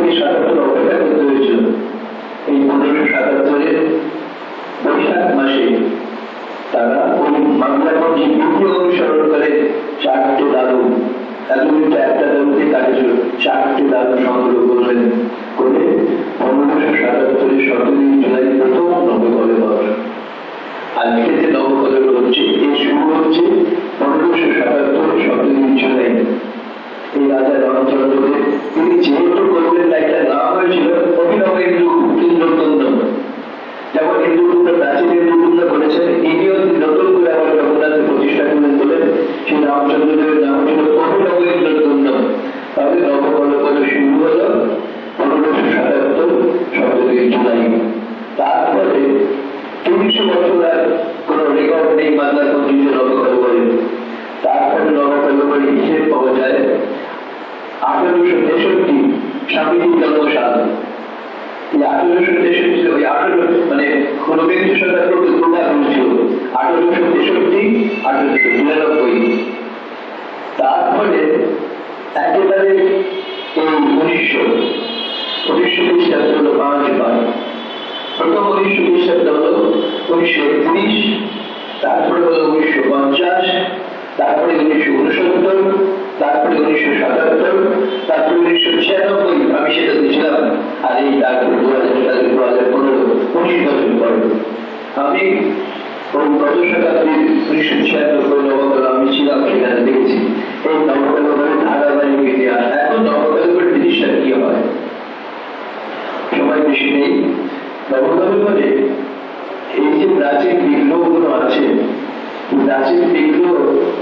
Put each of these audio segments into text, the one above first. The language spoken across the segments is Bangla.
থেকে সাতাত্তর অপেক্ষা করতে হয়েছিল। এই পনেরোশো সাতাত্তরে বৈশাখ মাসে তারা ওই বাংলাগঞ্জে বিধি অনুসরণ করে চারটে দাদু এতদিনটা একটা দাদুতে কাটেছিল চারটে দাদু সংগ্রহ করলেন করে পনেরোশো সাতাত্তরে সতেরোই জুলাই প্রথম নবকলেবর আজকে যে নবকলেবর হচ্ছে এই শুরু হচ্ছে পনেরোশো সাতাত্তরে সতেরোই জুলাই। এই রাজা রণচন্দ্রদেব তিনি যেহেতু করবেন একটা নাম হয়েছিল অভিনব ইন্দ্র ইন্দ্রতন্ত্র যেমন ইন্দ্রগুপ্ত প্রাচীন ইন্দ্রগুপ্ত করেছেন ইনিও নতুন করে আবার জগন্নাথের প্রতিষ্ঠা করলেন বলে সেই রামচন্দ্রদেবের নাম ছিল অভিনব ইন্দ্রতন্ত্র তাহলে নবকল্পদ শুরু হল পনেরোশো সাতাত্তর, সতেরোই জুলাই। তারপরে তিনশো বছর আর কোনো রেকর্ড নেই বাংলার পঁচিশে নবকল্পরে তারপরে নবকল্পরে হিসেব পাওয়া যায় আঠারোশো তেষট্টি স্বামীজির জন্মসাল আঠারোশো তেষট্টি ওই আঠারো মানে ঊনবিংশ শতাব্দীর দুর্গা হয়েছিল আঠারোশো তেষট্টি, আঠারোশো নিরানব্বই। তারপরে একেবারে উনিশশো উনিশশো খ্রিস্টাব্দ হলো পাঁচ বার প্রথম উনিশশো খ্রিস্টাব্দ হলো উনিশশো একত্রিশ, তারপরে হলো উনিশশো পঞ্চাশ, তারপরে উনিশশো উনসত্তর তারপরে উনিশশো সাতাত্তর তারপরে উনিশশো ছিয়ানব্বই আমি সেটা দিয়েছিলাম আর এই তারপরে দু হাজার সালে দু হাজার পনেরো, উনিশ বছর পরে। আমি গত শতাব্দীর উনিশশো ছিয়ানব্বই নবকাল আমি ছিলাম, সেখানে দেখেছি, এই নবকালের ধারাবাহিক ইতিহাস এখন নবকালের জিনিসটা কি হয়? সময় বেশি নেই। নবকালে এই যে প্রাচীন বিগ্রহগুলো আছে, প্রাচীন বিগ্রহ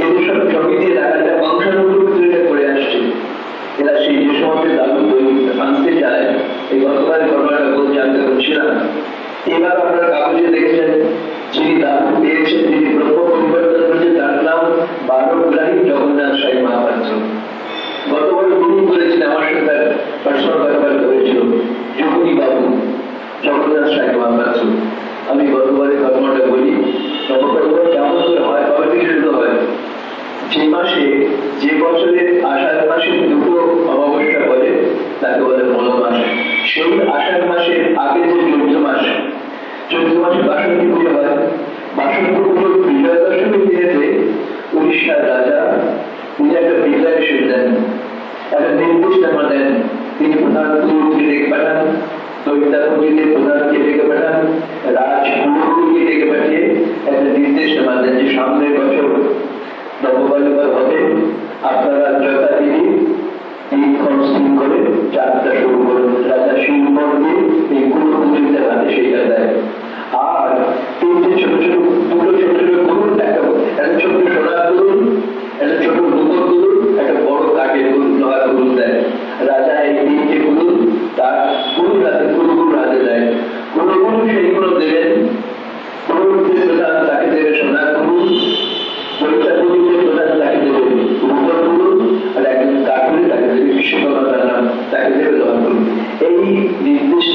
এদের সব জমি দিয়ে রাখাটা বংশানুক্রমিত করে আসছে। এরা সেই যে সমস্ত তৈরি আনতে চায়, এই গতকাল ঘটনাটা বলতে জানতে পারছিলাম এবার আপনারা কাগজে দেখেছেন, যিনি দাদু পেয়েছেন যিনি ব্রহ্ম পরিবর্তন করেছে তার নাম বারোগ্রাহী জগন্নাথ সাই মহাপাত্র। গতবার গুরু বলেছেন আমার সাথে তার পার্সোনাল ব্যাপার করেছিল যোগী বাবু, জগন্নাথ সাই মহাপাত্র। আমি গতবারের ঘটনাটা বলি। কেমন করে হয় হয় যে মাসে যে বছরে আষাঢ় মাসে দুটো অমাবস্যা বলে তাকে বলে মল মাস সেই আষাঢ় মাসের আগে যে মাস মাসে বাসন্তী পুজো হয়। বিজয়া দিনেতে উড়িষ্যার রাজা তিনি একটা ডিক্লারেশন দেন। একটা নির্দেশনামা দেন তিনি প্রধান পাঠান। দৈতাপতিদের প্রধানকে ডেকে পাঠান রাজগুরুকে ডেকে পাঠিয়ে একটা নির্দেশনামা দেন যে সামনের বছর নববালিকা হবে আপনারা যথাবিধি দিনক্ষণ স্থির করে যাত্রা শুরু করুন রাজা শিলমন দিয়ে এই গুরুগুলিদের হাতে সেইটা দেয় আর তিনটে ছোট ছোট দুটো ছোট ছোট গুরুন একটা ছোট সোনার গুরুন একটা ছোট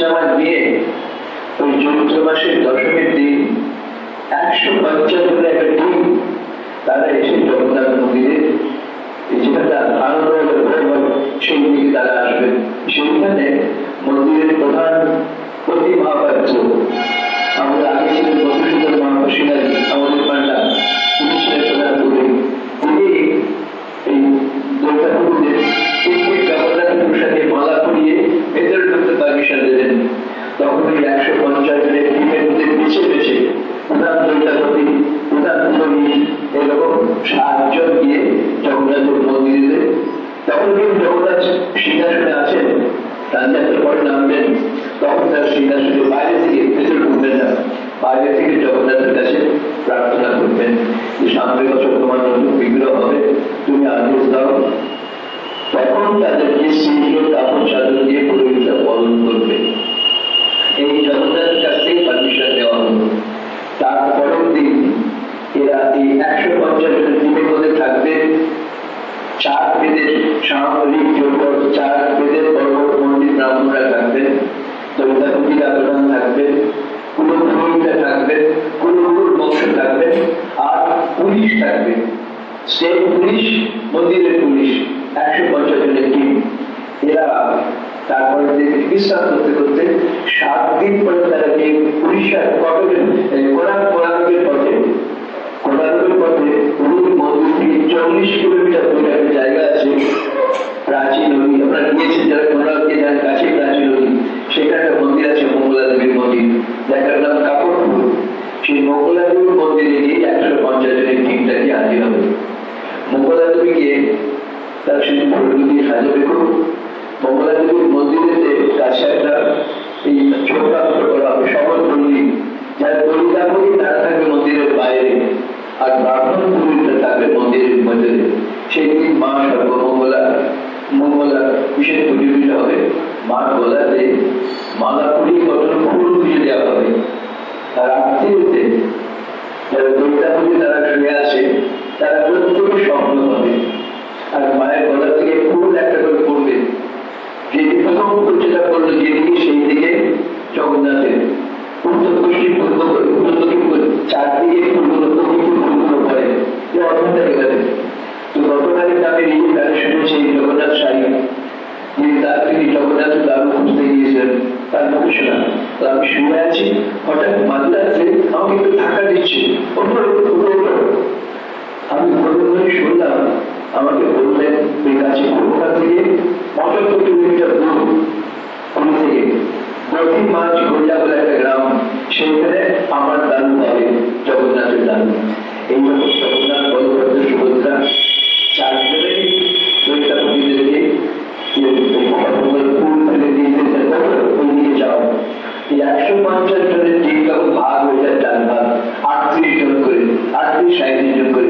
নির্দেশনামা নিয়ে ওই চৈত্র মাসের দশমীর দিন একশো পঞ্চান্ন টিম তারা এসে জগন্নাথ মন্দিরে যেখানে আনন্দ সেই দিকে তারা আসবে। সেখানে মন্দিরের প্রধান প্রতি স্টেট পুলিশ মন্দিরের পুলিশ একশো পঞ্চাশ টিম এরা তারপরে বিশ্রাম করতে করতে সাত দিন পরে তারা এই উড়িষ্যার কটকের কোরআন কোরআনের পথে কোরআনের পথে পুরী মন্দির চল্লিশ কিলোমিটার দূরে একটা জায়গা আছে, প্রাচীন নদী। আপনারা গিয়েছেন যারা কোরআনকে যার কাছে প্রাচীন নদী। সেখানে একটা মন্দির আছে, মঙ্গলা দেবীর মন্দির। জায়গার নাম কাপড়পুর। সেই মঙ্গলা দেবীর মন্দিরে গিয়ে একশো পঞ্চাশ জনের টিমটাকে হাজির হবে মঙ্গলা দেবীকে তার সেই ফুল দিয়ে সাজাবে খুব মঙ্গলা দেবীর মন্দিরেতে কাছে একটা এই ছোটখাটো করা হবে শপথ পল্লী যারা দরিদ্রাপতি তারা থাকবে মন্দিরের বাইরে। আর ব্রাহ্মণ পুরোহিতরা থাকবে মন্দিরের মধ্যে। সেই দিন মা সর্বমঙ্গলা, মঙ্গলা বিশেষ পুজো হবে। মা গলাতে মালা পুরি কঠোর ফুল পুজো দেওয়া হবে। আর রাত্রিতে যারা দরিদ্রাপতি তারা শুয়ে আছে তারা প্রত্যেকে স্বপ্ন হবে। আর মায়ের গলা থেকে ফুল একটা করে পড়বে। যেদিকে প্রথম যেটা করল যেদিকে সেই দিকে জগন্নাথের। পশ্চিম পূর্ব দক্ষিণ চারদিকে আমি শুনেছি জগন্নাথ শাড়ি। যে তার তিনি জগন্নাথ দারু খুঁজতে গিয়েছিলেন। শোনা। আছি। হঠাৎ মাঝরাত্রে আমাকে একটু থাকা দিচ্ছে। উপরে আমি ঘরে শুনলাম, আমাকে বললেন কাছে কলকাতা থেকে? পঁচাত্তর কিলোমিটার দূর। পুরী থেকে দক্ষিণ মাছ গড়িয়া বলে একটা গ্রাম, সেখানে আমার দাদু হবে, জগন্নাথের দাদু এই জন্য জগন্নাথ বলভদ্র সুভদ্রা চারজনেরই যাও। এই একশো পঞ্চাশ জনের টিম ভাগ হয়ে আটত্রিশ জন করে, আটত্রিশ সাঁত্রিশ জন করে।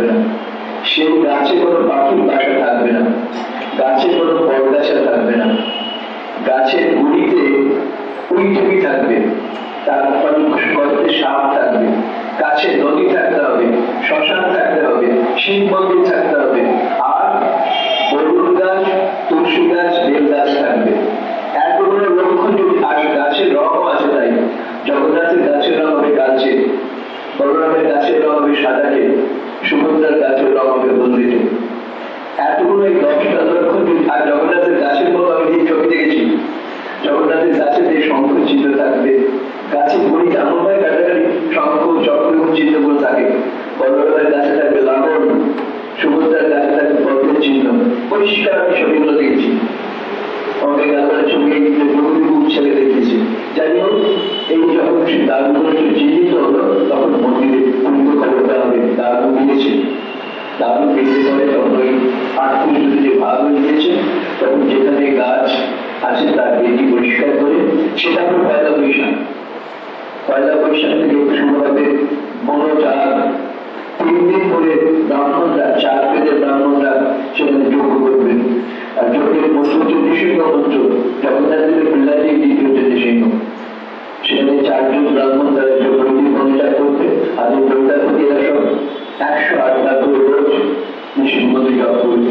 থাকবে না। সেই গাছে কোনো পাখির বাসা থাকবে না। গাছে কোনো পর্দাসা থাকবে না। গাছের গুড়িতে উইটুকি থাকবে। তার গর্তে সাপ থাকবে। গাছের নদী থাকতে হবে, শ্মশান থাকতে হবে, শিব মন্দির থাকবে পরিষ্কার আমি ছবিগুলো দেখেছি। আমাকে ছবি বহু ছেলে দেখেছি। যাই হোক, এই যখন দারুগুলো জীবিত হলো তখন মন্দিরে পূর্ণ খবর দেওয়া হবে দারু দিয়েছে। দারু দেখতে পরে তখন ওই আটত্রিশ যে ভাগ হয়ে গিয়েছে তখন যেখানে গাছ আছে তার বেদি পরিষ্কার করে, সেটা হলো পয়লা বৈশাখ। পয়লা বৈশাখ থেকে শুরু হবে তিন দিন ধরে ব্রাহ্মণরা চার বেদের ব্রাহ্মণরা সেখানে যোগ্য করবেন আর মন্ত্র হচ্ছে নৃসিংহ মন্ত্র জগন্নাথ দেবের পিল্লারই দ্বিতীয় হচ্ছে সেখানে চারজন ব্রাহ্মণ তারা যোগী মনিটার করবে, আর এই প্রতি সব একশো আট বার করে রোজ নৃসিংহ জপ করবে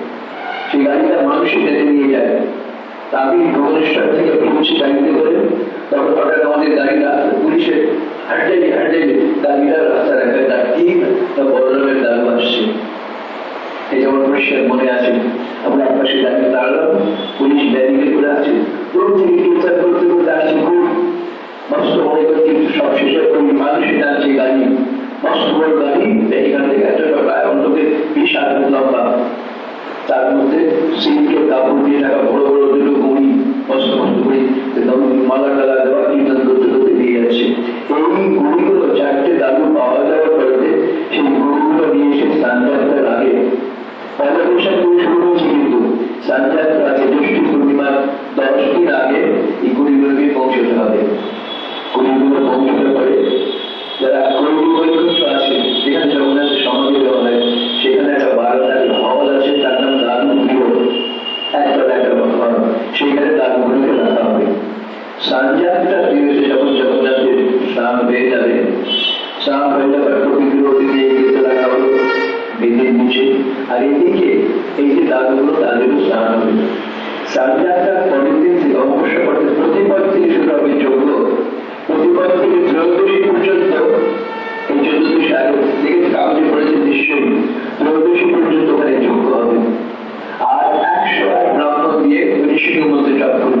সেই গাড়িটা মানুষই টেনে নিয়ে যায়। আমি ভুবনেশ্বর থেকে পৌঁছে গাড়িতে করে তখন হঠাৎ আমাদের গাড়িটা পুলিশের হাঁটে হাঁটে গাড়িটা রাস্তা রাখে তার ঠিক বদলামের দাম আসছে। এই যেমন পরিষ্কার মনে আছে, আমরা পাশে গাড়ি দাঁড়ালাম, পুলিশ ব্যারিকেড করে আছে দূর থেকে টিচার করতে করতে আসছে খুব মস্ত মনে করছি সব শেষে ওই মানুষের টানছে গাড়ি, মস্ত বড় গাড়ি এখান থেকে একটা প্রায় অন্তকে বিশ হাত লম্বা। তার মধ্যে সিল্কে কাপড় দিয়ে থাকা বড় বড় দুটো গুঁড়ি মস্ত গুঁড়ি একদম মালা টালা দেওয়া কীর্তন করতে করতে দিয়ে যাচ্ছে। এই গুঁড়িগুলো চারটে দাদু পাওয়া যাওয়ার পরে সেই গুঁড়িগুলো নিয়ে এসে স্নানযাত্রার আগে পয়লা বৈশাখ থেকে শুরু হয়েছে কিন্তু। স্নানযাত্রার আগে জ্যৈষ্ঠ পূর্ণিমার দশ দিন আগে এই গুঁড়িগুলোকে পৌঁছতে হবে। গুঁড়িগুলো পৌঁছতে পারে যারা হয়ে যাবার পর বিগ্রহ দিয়ে গেতে রাখা হলো বেদের নিচে আর এদিকে এই যে দাগুলো তাদেরও স্নান হবে সানযাত্রার পরের থেকে অবশ্য ত্রয়োদশী পর্যন্ত ওখানে যোগ্য হবে। আর একশো এক ব্রাহ্মণ দিয়ে ঋষিকের মধ্যে জপ করবে।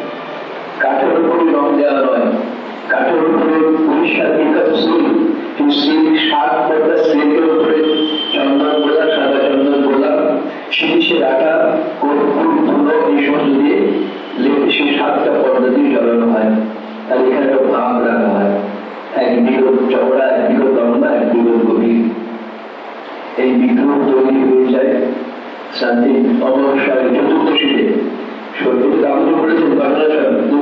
কাঠের উপরে রং দেওয়া নয়। কাঠের উপরে পরিষ্কার বিকাশ সিল সেই সিল সাত পর্দা সিলের উপরে চন্দন গোলা সাদা চন্দন গোলা শিরিষে রাখা কর্পূর, ধুলো এই সমস্ত দিয়ে লেপে সেই সাতটা পর্দা দিয়ে জ্বালানো হয়। আর এখানে ভাগ রাখা হয়। এক বিরোধ চওড়া, এক বিরোধ লম্বা, এক বিরোধ গভীর। এই বিগ্রহ তৈরি হয়ে যায় শান্তি অমাবস্যায় চতুর্দশীতে। সত্যি কাগজে পড়েছেন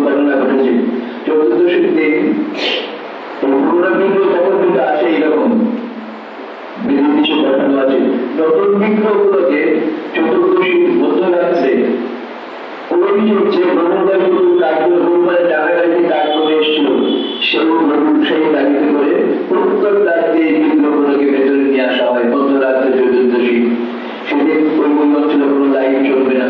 ঘটনা ঘটেছে। চতুর্দশীর দিন এই তখন কিন্তু আসে এইরকম। বেরিয়ে কিছু ঘটানো আছে। নতুন বিগ্রহগুলোকে চতুর্দশীর মধ্যরাত্রে ওই যে ব্রহ্মদাগুলো কাঠগুলো ব্রহ্মার টাকা গাড়িতে করে এসেছিল, সেই নতুন সেই গাড়িতে করে প্রত্যেক দাগ দিয়ে বিগ্রহগুলোকে ভেতরে নিয়ে আসা হয়। মধ্যরাত্রে চতুর্দশী। সেদিন ওই বৈমন্ত্রীর কোনো লাইট চলবে না।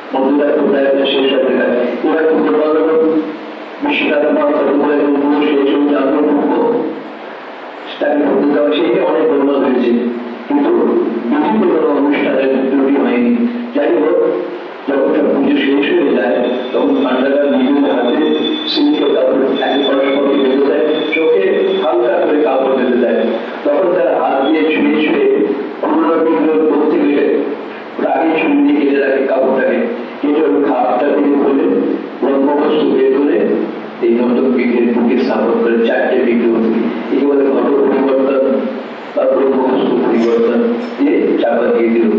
মধ্যরাত প্রায় শেষ হতে যায়। এবার পুজো পালন বিশ্বনাথ মহাপাত্র পুজো শেষ হয়ে আমরা ঢুকবো তাকে করতে যাওয়া সেই অনেক কিন্তু বিভিন্ন কোনো অনুষ্ঠানের ত্রুটি হয়নি। যাই হোক, যখন পুজো শেষ হয়ে যায়, তখন পান্ডারা নিজেদের হাতে সিল্কের কাপড় একে পরস্পরকে বেঁধে দেয়। চোখে বুকে স্থাপন করে, চারটে বিগ্রহ এই বলে ঘট পরিবর্তন বা ব্রহ্মবস্তু পরিবর্তন, দিয়ে চাপা দিয়ে দিল।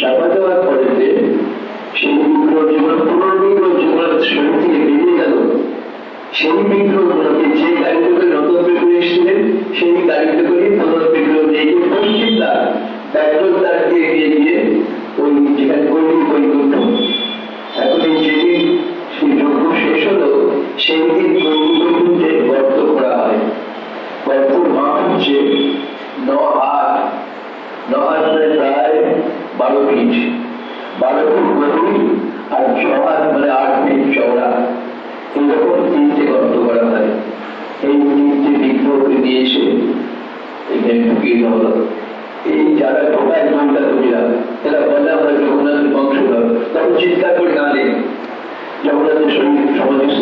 চাপা দেওয়ার পরে সেই বিগ্রহ যেগুলো পুরনো বিগ্রহ শরীর থেকে বেরিয়ে গেল, সেই বিগ্রহগুলোকে যে গাড়িতে নতুন বিগ্রহ এসেছিলেন, সেই করে পুরনো বিগ্রহ গিয়ে পশ্চিম দ্বার ব্যাকল দ্বার দিয়ে এগিয়ে গিয়ে ওই যেখানে গৈরিক বৈকুণ্ঠ এখন এই যেদিন সেই যজ্ঞ শেষ হলো, সেই দিন নিয়ে এসে এখানে ঢুকিয়ে দেওয়া এই যারা ঢোকায় নামটা কবিরা তারা বলে আমরা জগন্নাথের বংশধর তখন চিৎকার করে না যখন জগন্নাথের শরীর সমাধিস্থ